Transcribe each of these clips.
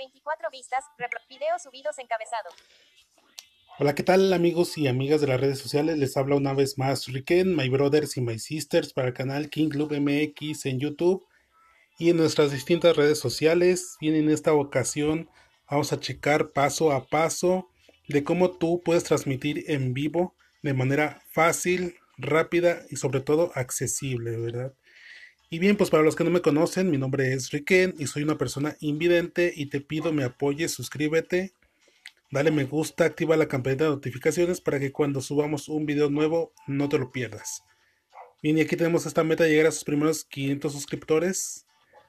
24 vistas, videos subidos encabezado. Hola, ¿qué tal amigos y amigas de las redes sociales? Les habla una vez más Riken, My Brothers y My Sisters para el canal King Club MX en YouTube y en nuestras distintas redes sociales. Y en esta ocasión vamos a checar paso a paso de cómo tú puedes transmitir en vivo de manera fácil, rápida y sobre todo accesible, ¿verdad? Y bien, pues para los que no me conocen, mi nombre es Riken y soy una persona invidente y te pido me apoyes, suscríbete Dale me gusta, activa la campanita de notificaciones para que cuando subamos un video nuevo no te lo pierdas. Bien, y aquí tenemos esta meta de llegar a sus primeros 500 suscriptores.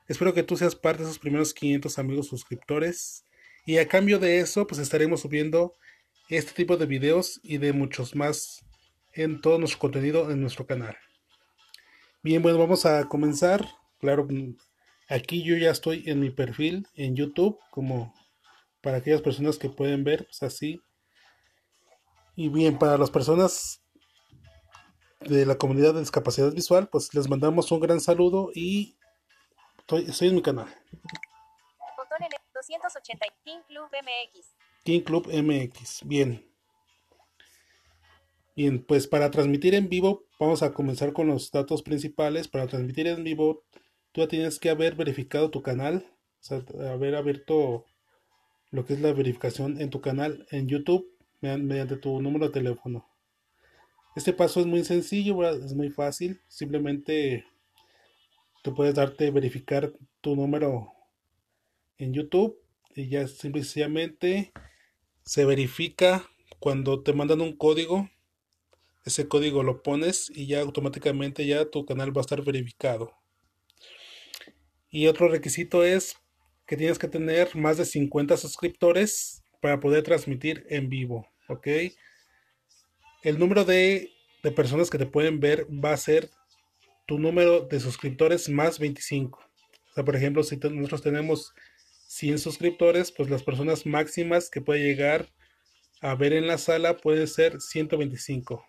Espero que tú seas parte de esos primeros 500 amigos suscriptores. Y a cambio de eso, pues estaremos subiendo este tipo de videos y de muchos más en todo nuestro contenido en nuestro canal. Bien, bueno, vamos a comenzar. Claro, aquí yo ya estoy en mi perfil en YouTube como para aquellas personas que pueden ver, pues así. Y bien, para las personas de la comunidad de discapacidad visual, pues les mandamos un gran saludo y estoy, estoy en mi canal, Botón en 280 King Club MX. King Club MX. Bien. Bien, pues para transmitir en vivo, vamos a comenzar con los datos principales. Para transmitir en vivo, tú tienes que haber verificado tu canal, o sea, haber abierto lo que es la verificación en tu canal en YouTube median- mediante tu número de teléfono. Este paso es muy sencillo, es muy fácil. Simplemente tú puedes darte verificar tu número en YouTube y ya simple y sencillamente se verifica cuando te mandan un código. Ese código lo pones y ya automáticamente ya tu canal va a estar verificado. Y otro requisito es que tienes que tener más de 50 suscriptores para poder transmitir en vivo, ¿ok? El número de, de personas que te pueden ver va a ser tu número de suscriptores más 25. O sea, por ejemplo, si nosotros tenemos 100 suscriptores, pues las personas máximas que puede llegar a ver en la sala puede ser 125.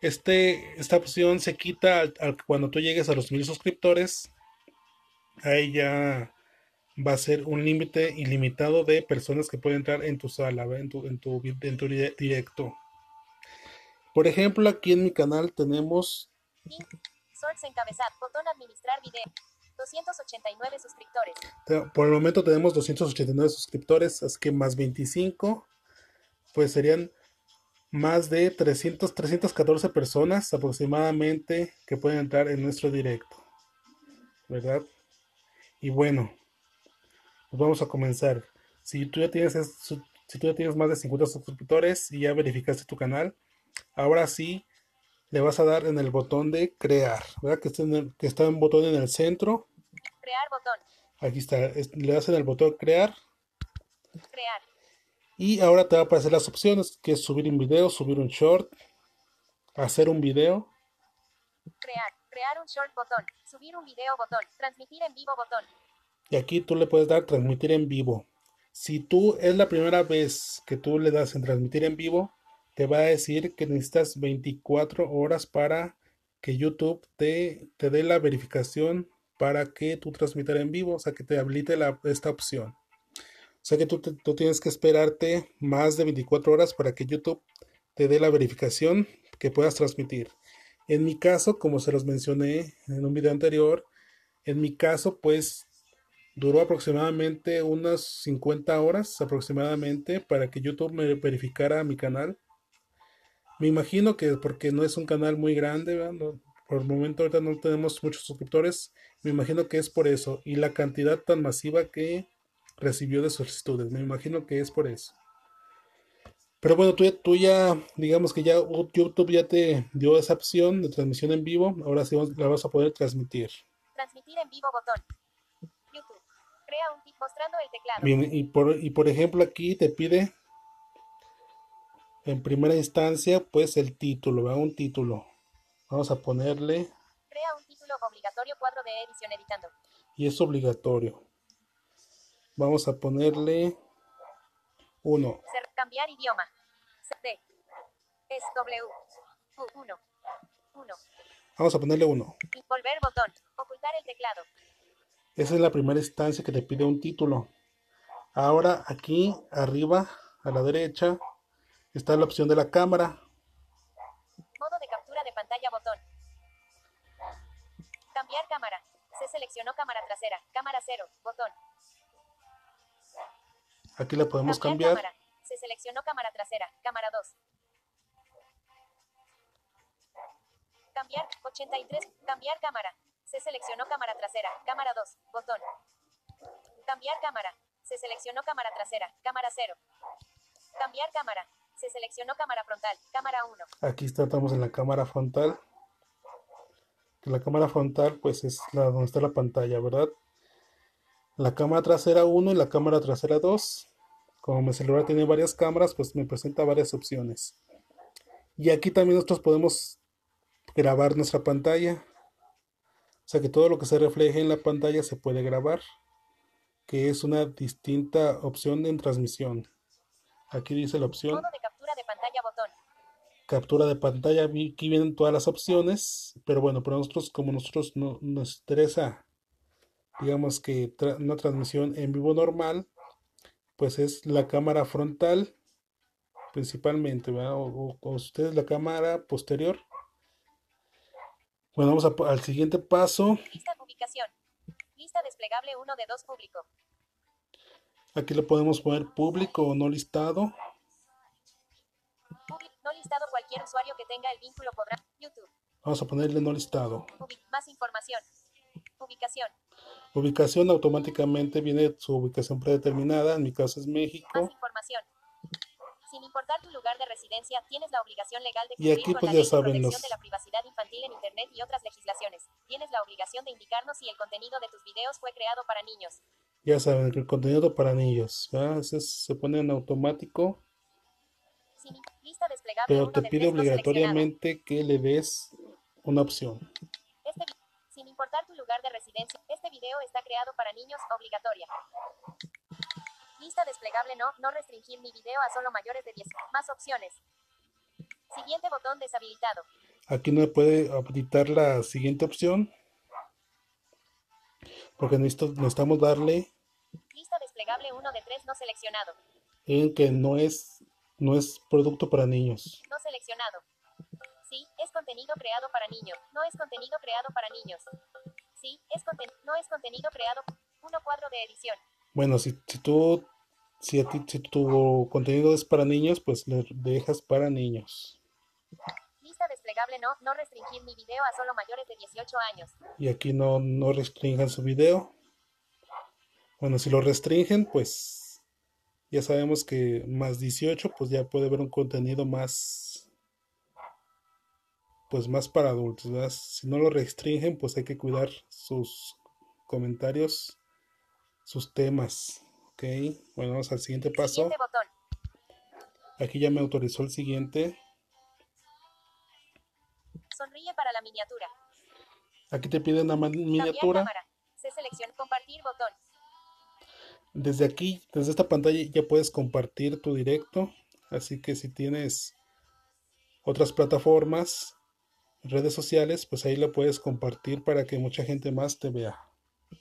Este, esta opción se quita al- al- cuando tú llegues a los 1000 suscriptores. Ahí ya va a ser un límite ilimitado de personas que pueden entrar en tu sala, en tu, en tu, en tu dire- directo. Por ejemplo, aquí en mi canal tenemos, Source encabezado. Botón administrar video. 289 suscriptores. por el momento tenemos 289 suscriptores, así que más 25, pues serían más de 300, 314 personas aproximadamente que pueden entrar en nuestro directo, ¿verdad? Y bueno, pues vamos a comenzar. Si tú ya tienes, si tú ya tienes más de 50 suscriptores y ya verificaste tu canal, ahora sí le vas a dar en el botón de crear, ¿verdad? Que está en el, que está un botón en el centro. Crear botón. Aquí está, es- le das en el botón crear Crear. Y ahora te va a aparecer las opciones, que es subir un video, subir un short, hacer un video, Crear. Crear un short botón. Subir un video botón. Transmitir en vivo botón. y aquí tú le puedes dar transmitir en vivo. Si tú es la primera vez que tú le das en transmitir en vivo, te va a decir que necesitas 24 horas para que YouTube te, te dé la verificación para que tú transmitas en vivo, o sea, que te habilite la- esta opción. O sea que tú, tú tienes que esperarte más de 24 horas para que YouTube te dé la verificación que puedas transmitir. En mi caso, como se los mencioné en un video anterior, en mi caso, pues duró aproximadamente unas 50 horas aproximadamente para que YouTube me verificara mi canal. Me imagino que porque no es un canal muy grande, por el momento ahorita no tenemos muchos suscriptores, me imagino que es por eso. Y la cantidad tan masiva que recibió de solicitudes, me imagino que es por eso. Pero bueno, tú ya, tú ya, digamos que ya YouTube ya te dio esa opción de transmisión en vivo, ahora sí la vas a poder transmitir. Transmitir en vivo botón. YouTube. Crea un tip mostrando el teclado. Bien, y por, y por ejemplo aquí te pide en primera instancia pues el título, ¿verdad? Un título. Vamos a ponerle Crea un título obligatorio cuadro de edición editando. y es obligatorio. Vamos a ponerle uno. Cer- cambiar idioma. CD. Es W. U 1. 1. Vamos a ponerle uno. Volver botón. Ocultar el teclado. Esa es la primera instancia que te pide un título. Ahora aquí arriba a la derecha está la opción de la cámara. Modo de captura de pantalla botón. Cambiar cámara. Se seleccionó cámara trasera. Cámara 0. Botón. Aquí la podemos cambiar. cámara. Se seleccionó cámara trasera. Cámara 2. Cambiar 83. Cambiar cámara. Se seleccionó cámara trasera. Cámara 2. Botón. Cambiar cámara. Se seleccionó cámara trasera. Cámara 0. Cambiar cámara. Se seleccionó cámara frontal. Cámara 1. Aquí estamos en la cámara frontal. Que la cámara frontal pues es la donde está la pantalla, ¿verdad? La cámara trasera 1 y la cámara trasera 2. Como mi celular tiene varias cámaras, pues me presenta varias opciones. Y aquí también nosotros podemos grabar nuestra pantalla. O sea que todo lo que se refleje en la pantalla se puede grabar, que es una distinta opción en transmisión. Aquí dice la opción Modo de captura de pantalla botón. captura de pantalla. Aquí vienen todas las opciones, pero bueno, para nosotros, como nosotros no nos interesa, digamos que tra- una transmisión en vivo normal, pues es la cámara frontal principalmente, ¿verdad? O, o- o ustedes la cámara posterior. Bueno, vamos a al siguiente paso. Lista ubicación. Lista desplegable 1 de 2 público. Aquí le podemos poner público o no listado. No listado cualquier usuario que tenga el vínculo podrá. YouTube. Vamos a ponerle no listado. Más información. Ubicación. Ubicación automáticamente viene su ubicación predeterminada. En mi caso es México. Más información. Sin importar tu lugar de residencia, tienes la obligación legal de Y aquí, con pues, la ya Ley de saben, Protección los- de la privacidad infantil en Internet y otras legislaciones. Tienes la obligación de indicarnos si el contenido de tus videos fue creado para niños. Ya saben, el contenido para niños, ¿verdad? Ese es- se pone en automático, Sin lista desplegable pero te de pide obligatoriamente que le des una opción. Este vi- sin importar tu lugar de residencia, este video está creado para niños, obligatoria. Lista desplegable no, no restringir mi video a solo mayores de 10. Más opciones. Siguiente botón deshabilitado. Aquí no puede habilitar la siguiente opción, porque necesitamos darle Lista desplegable 1 de 3 no seleccionado. en que no es, no es producto para niños. No seleccionado. Sí, es contenido creado para niños. No es contenido creado para niños. Sí, es no es contenido creado. 1 cuadro de edición. Bueno, si, si tú, si a ti, si tu contenido es para niños, pues le dejas para niños. Lista desplegable no, no restringir mi video a solo mayores de 18 años. Y aquí no, no restrinjan su video. Bueno, si lo restringen, pues ya sabemos que más 18, pues ya puede haber un contenido más, pues más para adultos, ¿verdad? Si no lo restringen, pues hay que cuidar sus comentarios, sus temas. Ok, bueno, vamos al siguiente paso. Siguiente. Aquí ya me autorizó el siguiente. Sonríe para la miniatura. Aquí te pide una miniatura. cámara. Se selecciona. Compartir botón. Desde aquí, desde esta pantalla ya puedes compartir tu directo. Así que si tienes otras plataformas, redes sociales, pues ahí lo puedes compartir para que mucha gente más te vea.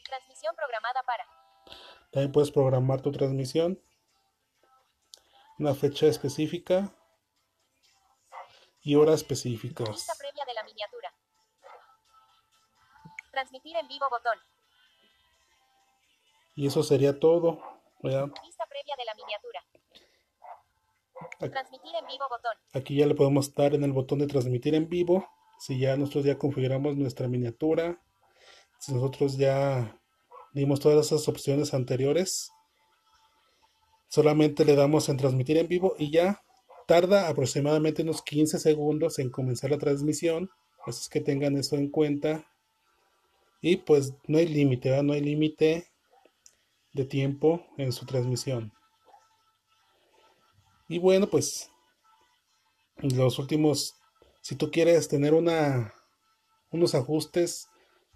Transmisión programada para. También puedes programar tu transmisión, una fecha específica y horas específicas. Lista previa de la miniatura. Transmitir en vivo botón. Y eso sería todo. ¿verdad? Lista previa de la miniatura. Ac- Transmitir en vivo botón. Aquí ya le podemos dar en el botón de transmitir en vivo. Si ya nosotros ya configuramos nuestra miniatura. Si nosotros ya dimos todas esas opciones anteriores. Solamente le damos en transmitir en vivo y ya tarda aproximadamente unos 15 segundos en comenzar la transmisión. Así es que tengan eso en cuenta. Y pues no hay límite. No hay límite de tiempo en su transmisión. Y bueno, pues los últimos, si tú quieres tener una, unos ajustes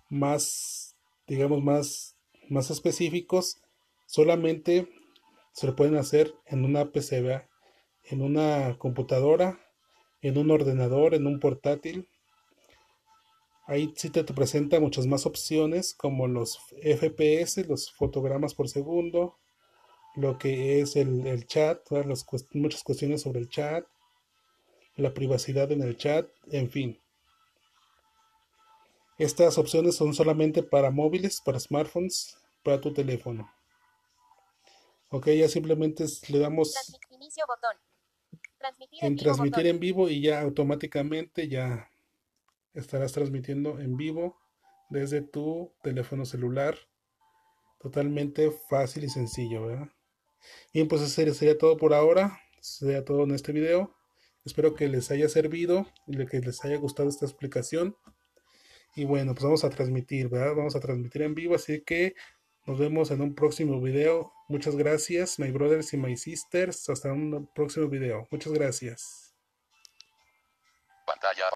más, digamos, más, más específicos, solamente se lo pueden hacer en una PC, ¿verdad? en una computadora, en un ordenador, en un portátil. Ahí sí te, te presenta muchas más opciones como los FPS, los fotogramas por segundo, lo que es el, el chat, las muchas cuestiones sobre el chat, la privacidad en el chat, en fin. Estas opciones son solamente para móviles, para smartphones, para tu teléfono. Ok, ya simplemente le damos inicio botón. Transmitir en, transmitir en vivo y ya automáticamente ya estarás transmitiendo en vivo desde tu teléfono celular. Totalmente fácil y sencillo, ¿verdad? Bien, pues eso sería todo por ahora. Sería todo en este video. Espero que les haya servido y que les haya gustado esta explicación. Y bueno, pues vamos a transmitir, ¿verdad? Vamos a transmitir en vivo, así que nos vemos en un próximo video. Muchas gracias, my brothers y my sisters. Hasta un próximo video. Muchas gracias. Pantalla.